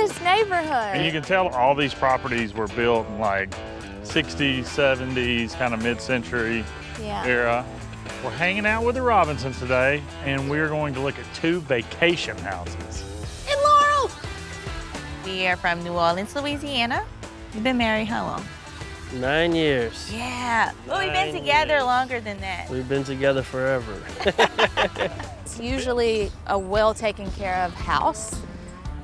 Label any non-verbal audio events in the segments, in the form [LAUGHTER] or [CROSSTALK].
this neighborhood. And you can tell all these properties were built in like 60s, 70s, kind of mid-century yeah. era. We're hanging out with the Robinsons today, and we're going to look at two vacation houses. And Laurel! We are from New Orleans, Louisiana. We've been married how long? Nine years. Yeah. Well, we've been together years. longer than that. We've been together forever. [LAUGHS] It's usually a well taken care of house.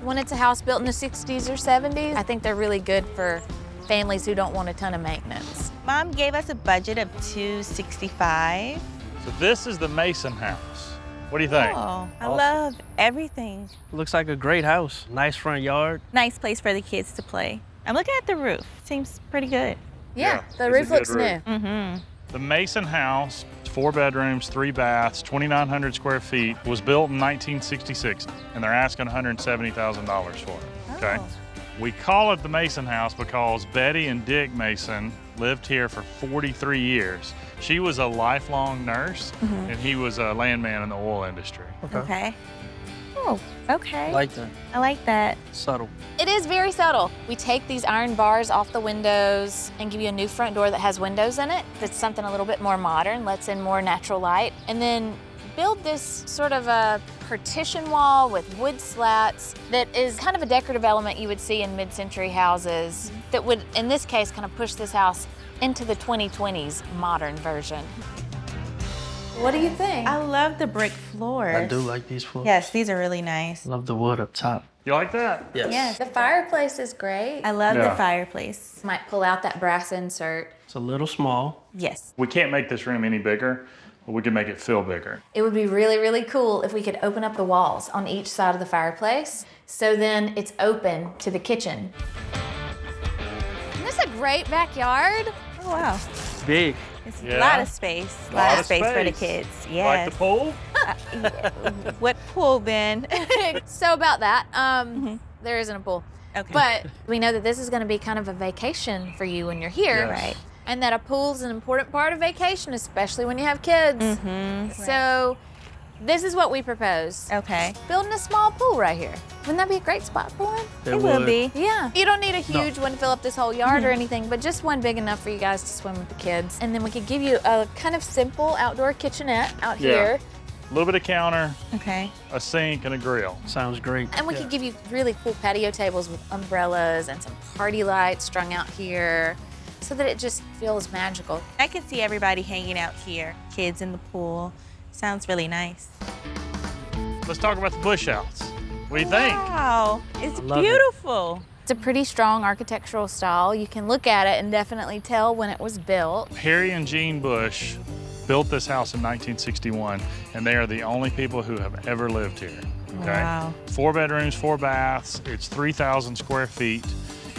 When it's a house built in the 60s or 70s, I think they're really good for families who don't want a ton of maintenance. Mom gave us a budget of 265. So this is the Mason house. What do you think? Oh, I Awesome. love everything. Looks like a great house. Nice front yard. Nice place for the kids to play. I'm looking at the roof. Seems pretty good. Yeah, Yeah, the roof looks roof. new. Mm-hmm. The Mason house, four bedrooms, three baths, 2,900 square feet, was built in 1966, and they're asking $170,000 for it. Okay. Oh. We call it the Mason house because Betty and Dick Mason lived here for 43 years. She was a lifelong nurse, mm-hmm. and he was a landman in the oil industry. Okay. Oh, okay. I like that. I like that. Subtle. It is very subtle. We take these iron bars off the windows and give you a new front door that has windows in it. That's something a little bit more modern, lets in more natural light. And then build this sort of a partition wall with wood slats that is kind of a decorative element you would see in mid-century houses mm-hmm. that would, in this case, kind of push this house into the 2020s modern version. What do you think? I love the brick floors. I do like these floors. Yes, these are really nice. Love the wood up top. You like that? Yes. Yes. The fireplace is great. I love Yeah. the fireplace. might pull out that brass insert. It's a little small. Yes. We can't make this room any bigger, but we can make it feel bigger. It would be really, really cool if we could open up the walls on each side of the fireplace. So then it's open to the kitchen. Isn't this a great backyard? Oh, wow. Big. It's Yeah. a lot of space. A lot, of space, for the kids. Like Yes. the pool? [LAUGHS] [LAUGHS] what pool, Ben? [LAUGHS] so about that, um, there isn't a pool. Okay. But we know that this is going to be kind of a vacation for you when you're here. Yes. Right. And that a pool's an important part of vacation, especially when you have kids. Mm-hmm. So this is what we propose. Okay. Building a small pool right here. Wouldn't that be a great spot for one? It will be. Yeah. You don't need a huge one to fill up this whole yard Mm-hmm. or anything, but just one big enough for you guys to swim with the kids. And then we could give you a kind of simple outdoor kitchenette out Yeah. here. A little bit of counter, Okay. a sink, and a grill. Sounds great. And we could give you really cool patio tables with umbrellas and some party lights strung out here so that it just feels magical. I can see everybody hanging out here. Kids in the pool. Sounds really nice. Let's talk about the bush house. What do you think? Wow. It's I love it. beautiful. It's a pretty strong architectural style. You can look at it and definitely tell when it was built. Harry and Jean Bush built this house in 1961, and they are the only people who have ever lived here. Okay? Wow. Four bedrooms, four baths. It's 3,000 square feet.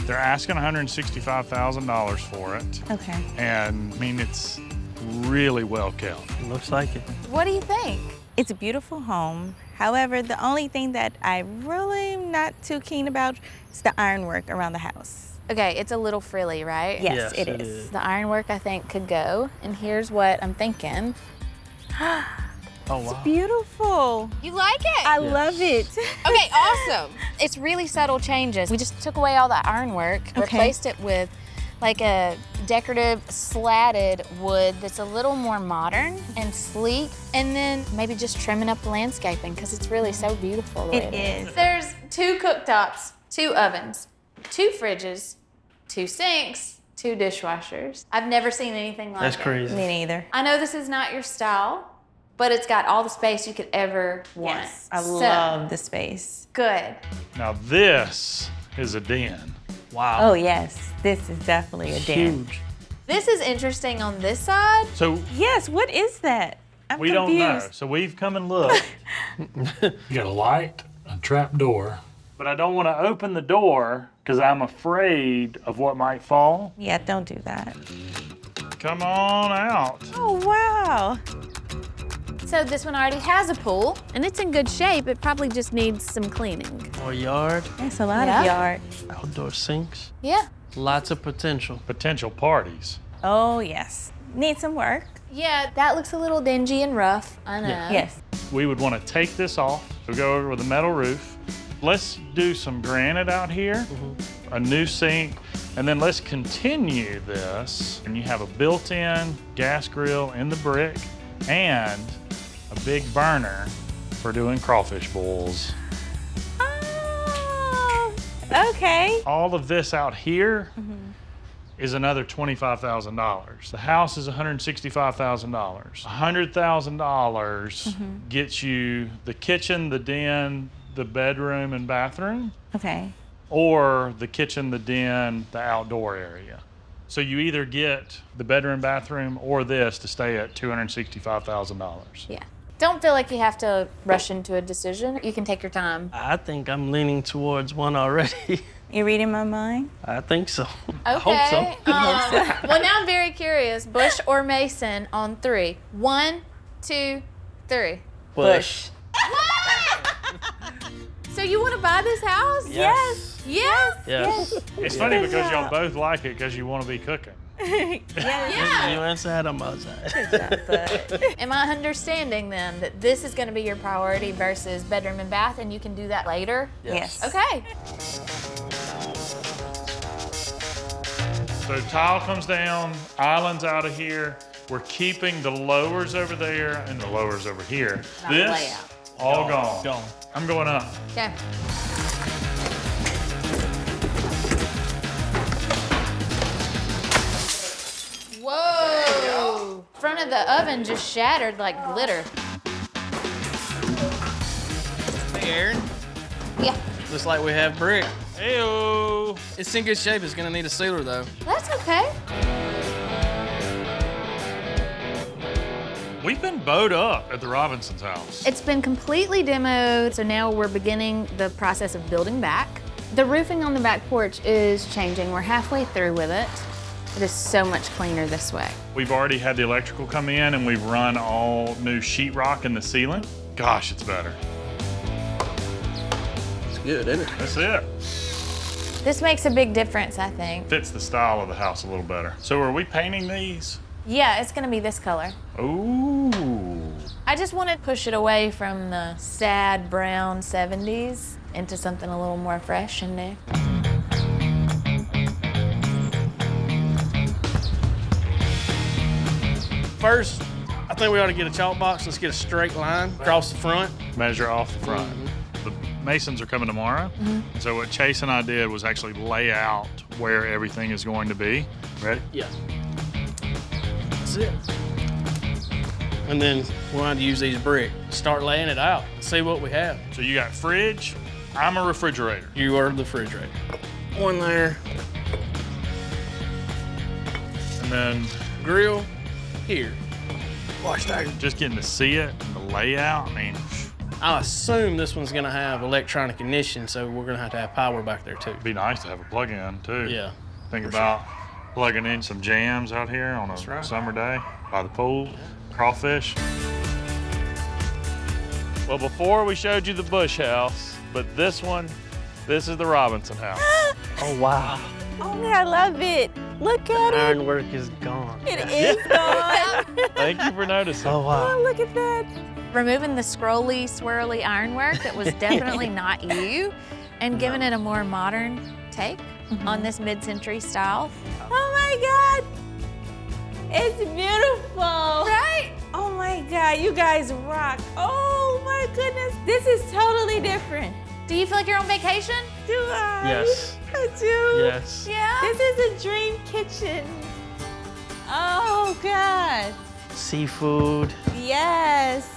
They're asking $165,000 for it, Okay. and I mean it's really well kept. Looks like it. What do you think? It's a beautiful home. However, the only thing that I really am not too keen about is the ironwork around the house. Okay, it's a little frilly, right? Yes, Yes, it it is. is. The ironwork I think could go, and here's what I'm thinking. [GASPS] Oh wow. It's Beautiful. You like it? I Yes. love it. [LAUGHS] Okay, awesome. It's really subtle changes. We just took away all the ironwork, Okay. replaced it with like a decorative slatted wood that's a little more modern and sleek, and then maybe just trimming up the landscaping because it's really so beautiful. the way It is. There's two cooktops, two ovens, two fridges, two sinks, two dishwashers. I've never seen anything like That's it. crazy. Me neither. I know this is not your style, but it's got all the space you could ever want. Yes. I So, love the space. Good. Now this is a den. Wow. Oh, yes. This is definitely a It's den. huge. This is interesting on this side. So Yes, what is that? I'm we confused. don't know. So we've come and looked, [LAUGHS] You got a light, a trap door. but I don't want to open the door because I'm afraid of what might fall. Yeah, don't do that. Come on out. Oh, wow. So this one already has a pool, and it's in good shape. It probably just needs some cleaning. More yard, That's a lot Yeah. of yard. outdoor sinks. Yeah. Lots of potential. Potential parties. Oh, yes. Need some work. Yeah, that looks a little dingy and rough. I know. Yeah. Yes. We would want to take this off. So go over with a metal roof, Let's do some granite out here, mm-hmm. a new sink, and then let's continue this. And you have a built-in gas grill in the brick and a big burner for doing crawfish boils. Okay. All of this out here mm-hmm. is another $25,000. The house is $165,000. $100,000 mm-hmm. gets you the kitchen, the den, the bedroom and bathroom, Okay. or the kitchen, the den, the outdoor area. So you either get the bedroom, bathroom, or this to stay at $265,000. Yeah. Don't feel like you have to rush into a decision. You can take your time. I think I'm leaning towards one already. [LAUGHS] You reading my mind? I think so. Okay. I hope so. um, well, now I'm very curious. Bush or Mason on three. One, two, three. Bush. So you want to buy this house? Yes. Yes. Yes. Yes. It's funny because y'all both like it because you want to be cooking. [LAUGHS] yeah. Yeah. You inside, I'm outside. [LAUGHS] Am I understanding then that this is going to be your priority versus bedroom and bath, and you can do that later? Yes. Okay. So tile comes down, islands out of here. We're keeping the lowers over there and the lowers over here. Not this layout. all gone. Gone. I'm going up. Okay. Of the oven just shattered like glitter. Hey, Erin. Yeah, Looks like we have brick. Heyo. It's in good shape. It's gonna need a sealer though. that's okay. We've been bowed up at the Robinsons' house. It's been completely demoed, so now we're beginning the process of building back. The roofing on the back porch is changing. We're halfway through with it. It is so much cleaner this way. We've already had the electrical come in and we've run all new sheetrock in the ceiling. Gosh, it's better. It's good, isn't it? That's it. This makes a big difference, I think. Fits the style of the house a little better. So are we painting these? Yeah, it's gonna be this color. Ooh. I just want to push it away from the sad brown 70s into something a little more fresh and new. First, I think we ought to get a chalk box. Let's get a straight line across the front. Measure off the front. Mm-hmm. The masons are coming tomorrow. Mm-hmm. So what Chase and I did was actually lay out where everything is going to be. Ready? Yeah. That's it. And then we're going to use these brick. Start laying it out. See what we have. So you got fridge. I'm a refrigerator. You are the refrigerator. One there. And then Grill here. Watch that. just getting to see it and the layout. I mean, I assume this one's going to have electronic ignition, so we're going to have to have power back there too. it'd be nice to have a plug-in too. Yeah. Think about plugging in some jams out here on a right. summer day by the pool, crawfish. Well, before we showed you the Bush house, but this one, this is the Robinson house. [GASPS] Oh, wow. Oh, man, I love it. Look at it. Ironwork is gone. It is gone. [LAUGHS] Thank you for noticing. Oh, oh, wow. look at that. Removing the scrolly, swirly ironwork that was [LAUGHS] definitely not you and giving it a more modern take mm-hmm. on this mid-century style. Oh my God. It's beautiful. Right? Oh my God, you guys rock. Oh my goodness. This is totally different. Do you feel like you're on vacation? Do I? Yes. I do. Yes. Yeah. This is a dream kitchen. Oh God. Seafood. Yes.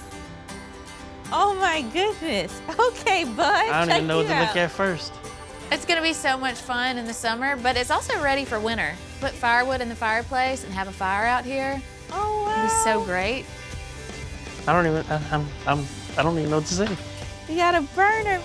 Oh my goodness. Okay, bud. I don't check even know what you to look at first. It's gonna be so much fun in the summer, but it's also ready for winter. Put firewood in the fireplace and have a fire out here. Oh wow. It'd be so great. I don't even, I, I'm, I'm, I don't even know what to say. You got a burner.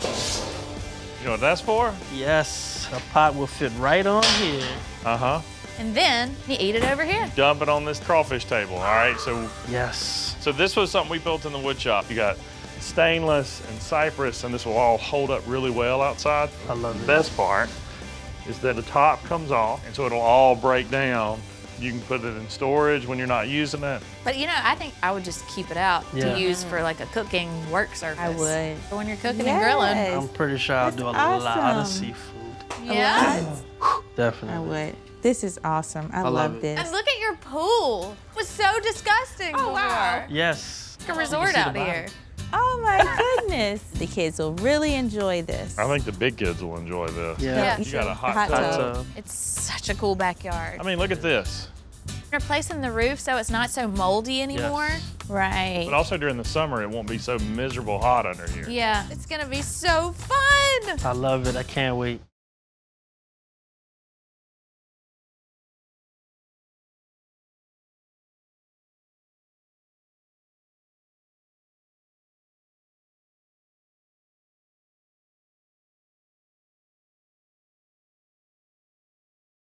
You know what that's for? Yes, a pot will fit right on here. Uh-huh. And then you eat it over here. Dump it on this crawfish table. All right, so Yes. so this was something we built in the wood shop. You got stainless and cypress, and this will all hold up really well outside. I love The it. best part is that the top comes off, and so it'll all break down You can put it in storage when you're not using it. But you know, I think I would just keep it out Yeah. to use for like a cooking work surface. I would. For when you're cooking and grilling. I'm pretty sure I'll do a lot of seafood. Yeah. Definitely. I would. This is awesome. I, love love, this. And look at your pool. It was so disgusting. Oh wow. Yes. Like a resort see the out bottom. here. Oh my goodness. [LAUGHS] the kids will really enjoy this. I think the big kids will enjoy this. Yeah. Yeah. You got a hot, Hot tub. Hot tub. tub. It's such a cool backyard. I mean, look at this. Replacing the roof so it's not so moldy anymore. Right. But also during the summer, it won't be so miserable hot under here. Yeah. It's gonna be so fun. I love it. I can't wait.